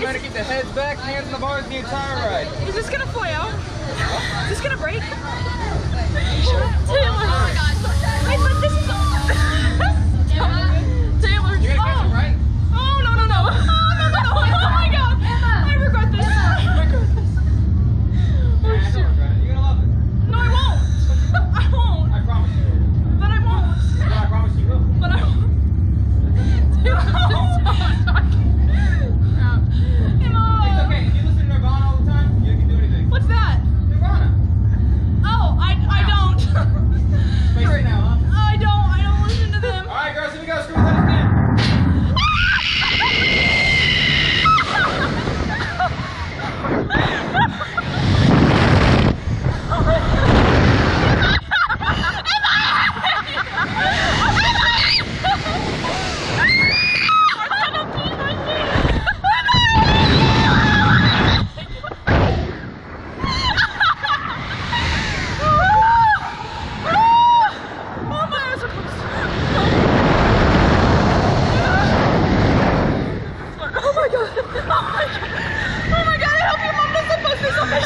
trying to keep the heads back, hands on the bars the entire ride. Is this gonna fly out? Is this gonna break? Taylor. Oh I Oh my god. Oh my god, I hope your mom doesn't post this on my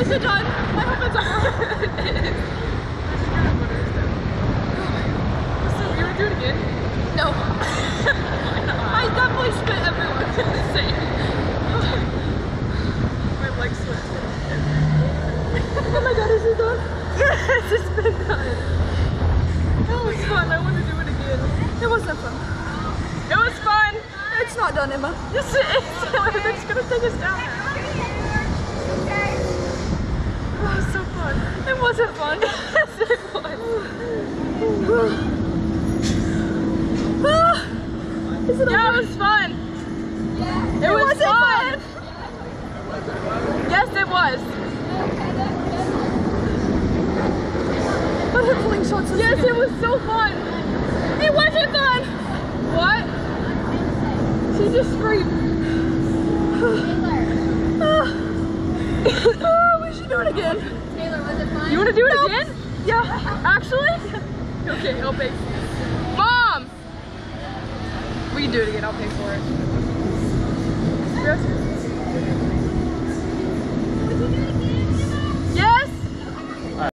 Is it done? I hope it's over. it is. So you wanna do it again? No. I definitely spit everywhere. The same. My legs sweat. oh my god, is it done? Yes, it's been done. That was fun. I want to do it again. It wasn't fun. It was fun. It's not done, Emma. Yes, it is. They're gonna take us down. That was so fun. It wasn't fun. yes, it was. Ah. It yeah, it was fun. It, was fun. Yes, it was. But her pulling shots Yes, it was so fun. It wasn't fun. What? She just screamed. oh, we should do it again. Taylor, was it fun? You want to do it again? Yeah. Actually? Okay, I'll pay. Mom! We can do it again. I'll pay for it. Yes?